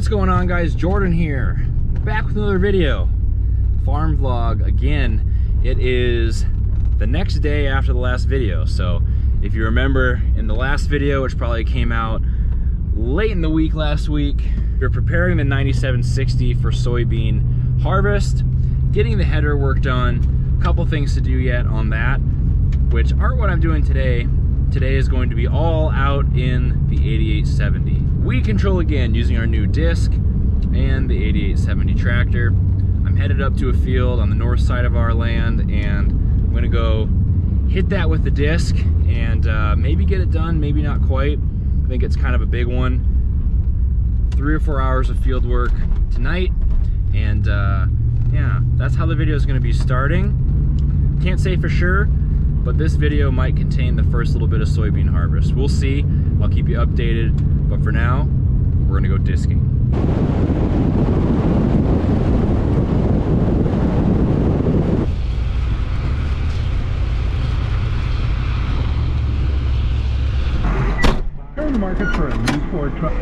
What's going on guys? Jordan here. Back with another video. Farm vlog again. It is the next day after the last video. So if you remember in the last video, which probably came out late in the week last week, we are preparing the 9760 for soybean harvest, getting the header work done, a couple things to do yet on that, which aren't what I'm doing today. Today is going to be all out in the 8870. Weed control again using our new disc and the 8870 tractor. I'm headed up to a field on the north side of our land and I'm gonna go hit that with the disc and uh, maybe get it done, maybe not quite. I think it's kind of a big one. Three or four hours of field work tonight and uh, yeah, that's how the video is gonna be starting. Can't say for sure, but this video might contain the first little bit of soybean harvest. We'll see, I'll keep you updated, but for now, we're gonna go disking. You're in the market for a new Ford truck.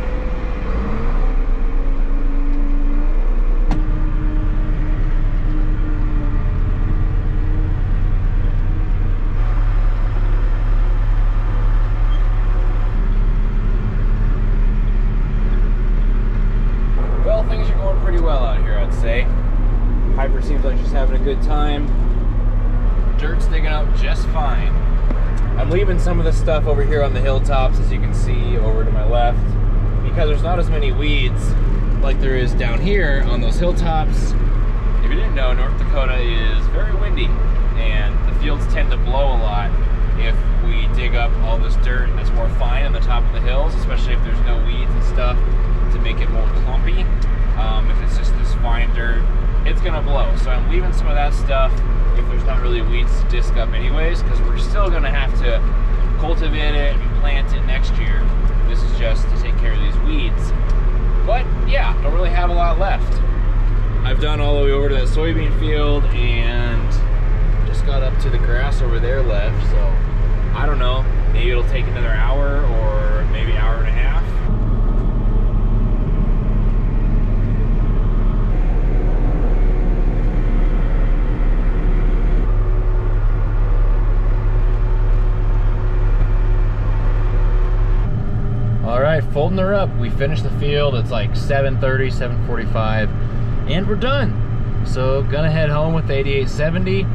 Well, things are going pretty well out here, I'd say. Piper seems like she's having a good time. Dirt's digging up just fine. I'm leaving some of the stuff over here on the hilltops, as you can see, over to my left, because there's not as many weeds like there is down here on those hilltops. If you didn't know, North Dakota is very windy, and the fields tend to blow a lot if we dig up all this dirt that's more fine on the top of the hills, especially if there's no weeds and stuff to make it more clumpy. Um, if it's just this fine it's gonna blow. So I'm leaving some of that stuff if there's not really weeds to disc up anyways, because we're still gonna have to cultivate it and plant it next year. This is just to take care of these weeds. But yeah, don't really have a lot left. I've done all the way over to that soybean field and just got up to the grass over there left, so I don't know. Maybe it'll take another hour or maybe hour and a half. All right, folding her up. We finished the field. It's like 7:30, 7:45, and we're done. So gonna head home with the 8870,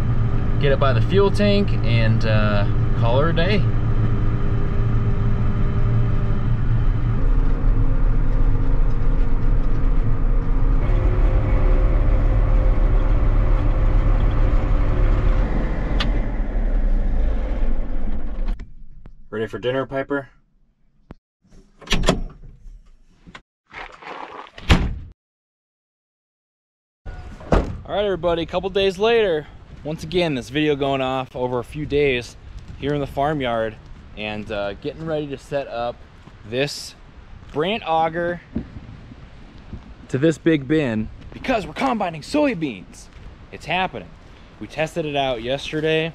get it by the fuel tank, and uh, call her a day. Ready for dinner, Piper? All right, everybody, a couple days later, once again, this video going off over a few days here in the farmyard and uh, getting ready to set up this Brandt auger to this big bin because we're combining soybeans. It's happening. We tested it out yesterday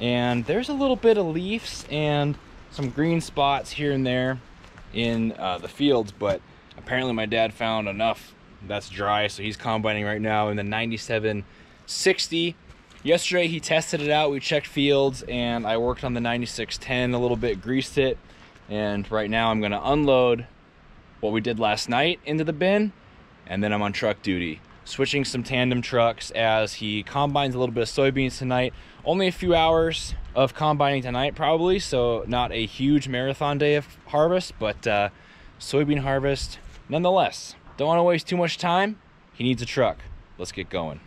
and there's a little bit of leaves and some green spots here and there in uh, the fields, but apparently my dad found enough that's dry so he's combining right now in the 9760 yesterday he tested it out. We checked fields and i worked on the 9610 a little bit greased it. And right now i'm going to unload what we did last night into the bin and then i'm on truck duty. Switching some tandem trucks as he combines a little bit of soybeans tonight. Only a few hours of combining tonight probably so not a huge marathon day of harvest but uh, soybean harvest nonetheless don't want to waste too much time. He needs a truck. Let's get going.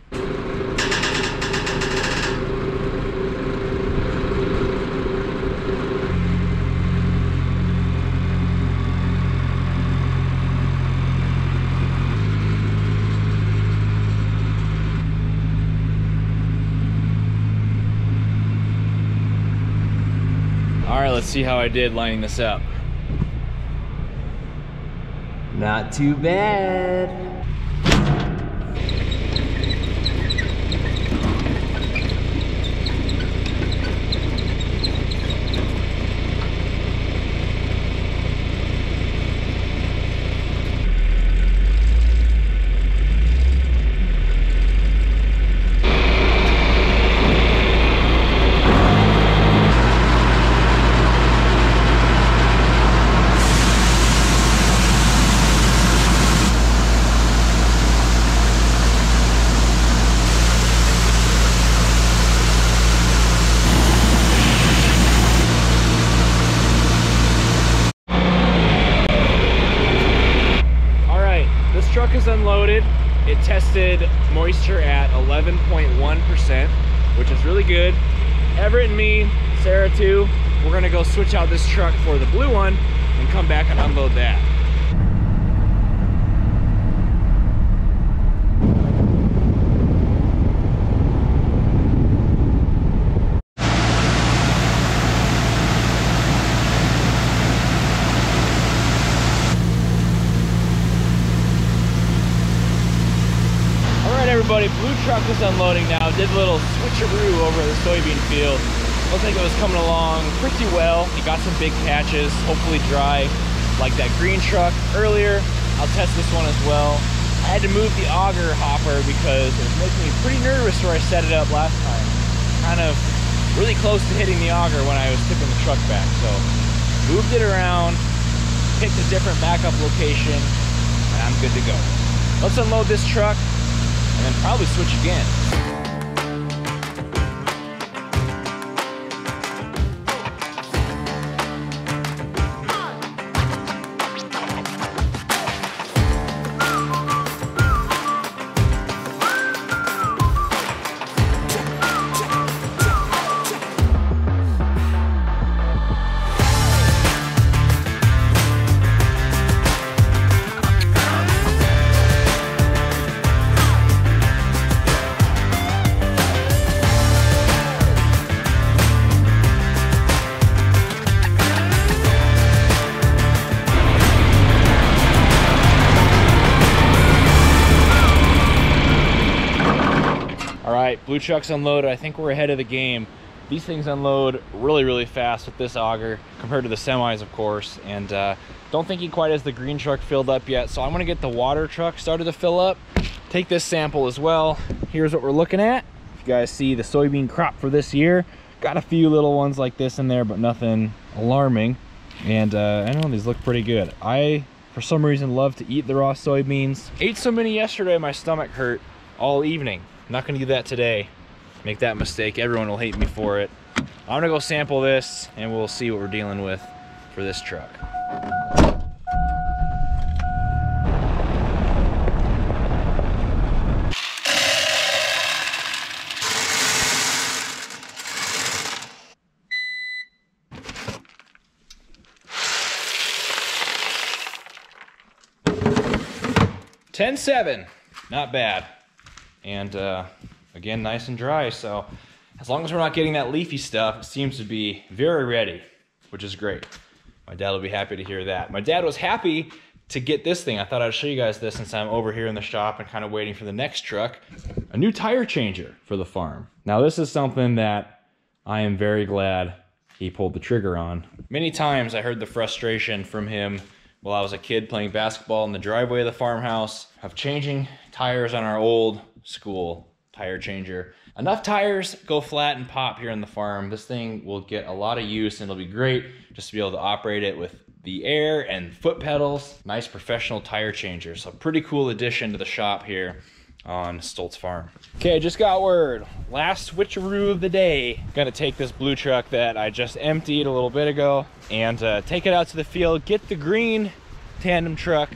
All right, let's see how I did lining this up. Not too bad. Is unloaded. It tested moisture at 11.1%, which is really good. Everett and me, Sarah too, we're gonna go switch out this truck for the blue one and come back and unload that. everybody, blue truck is unloading now. Did a little switcheroo over the soybean field. Looks like it was coming along pretty well. It got some big patches, hopefully dry, like that green truck earlier. I'll test this one as well. I had to move the auger hopper because it was making me pretty nervous where I set it up last time. Kind of really close to hitting the auger when I was tipping the truck back. So moved it around, picked a different backup location, and I'm good to go. Let's unload this truck and then probably switch again. Blue truck's unloaded. I think we're ahead of the game. These things unload really, really fast with this auger compared to the semis, of course. And uh, don't think he quite has the green truck filled up yet. So I'm gonna get the water truck started to fill up. Take this sample as well. Here's what we're looking at. If you guys see the soybean crop for this year, got a few little ones like this in there, but nothing alarming. And uh, I know these look pretty good. I, for some reason, love to eat the raw soybeans. Ate so many yesterday, my stomach hurt all evening. Not gonna do that today. Make that mistake, everyone will hate me for it. I'm gonna go sample this and we'll see what we're dealing with for this truck. Ten seven, not bad and uh, again nice and dry. So as long as we're not getting that leafy stuff it seems to be very ready which is great. My dad will be happy to hear that. My dad was happy to get this thing. I thought i'd show you guys this since i'm over here in the shop and kind of waiting for the next truck. A new tire changer for the farm. Now this is something that i am very glad he pulled the trigger on. Many times i heard the frustration from him while i was a kid playing basketball in the driveway of the farmhouse of changing tires on our old school tire changer. Enough tires go flat and pop here on the farm. This thing will get a lot of use and it'll be great just to be able to operate it with the air and foot pedals. Nice professional tire changer. So pretty cool addition to the shop here on Stolz Farm. Okay, I just got word. Last switcheroo of the day. Gonna take this blue truck that I just emptied a little bit ago and uh, take it out to the field, get the green tandem truck,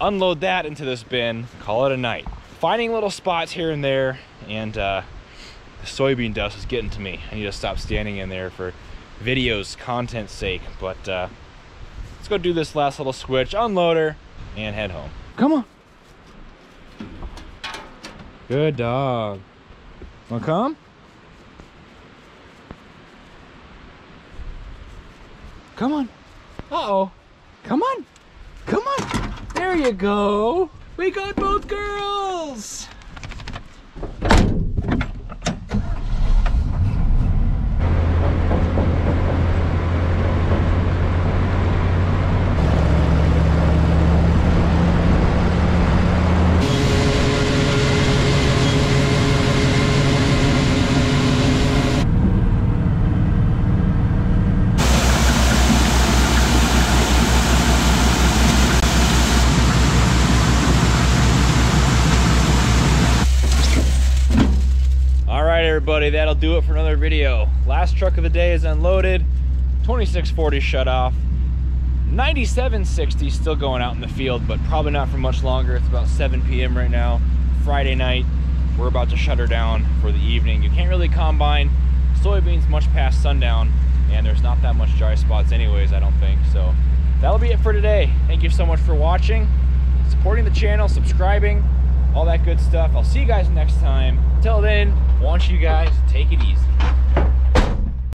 unload that into this bin, call it a night finding little spots here and there and uh, the soybean dust is getting to me. I need to stop standing in there for videos content sake. But uh, let's go do this last little switch, unload her, and head home. Come on. Good dog. Wanna come? Come on. Uh-oh. Come on. Come on. There you go. We got both girls! Everybody that'll do it for another video last truck of the day is unloaded 2640 shut off 9760 still going out in the field, but probably not for much longer. It's about 7 p.m. right now, Friday night. We're about to shut her down for the evening. You can't really combine soybeans much past sundown, and there's not that much dry spots anyways, I don't think. So that'll be it for today. Thank you so much for watching, supporting the channel, subscribing, all that good stuff. I'll see you guys next time. Until then, want you guys to take it easy.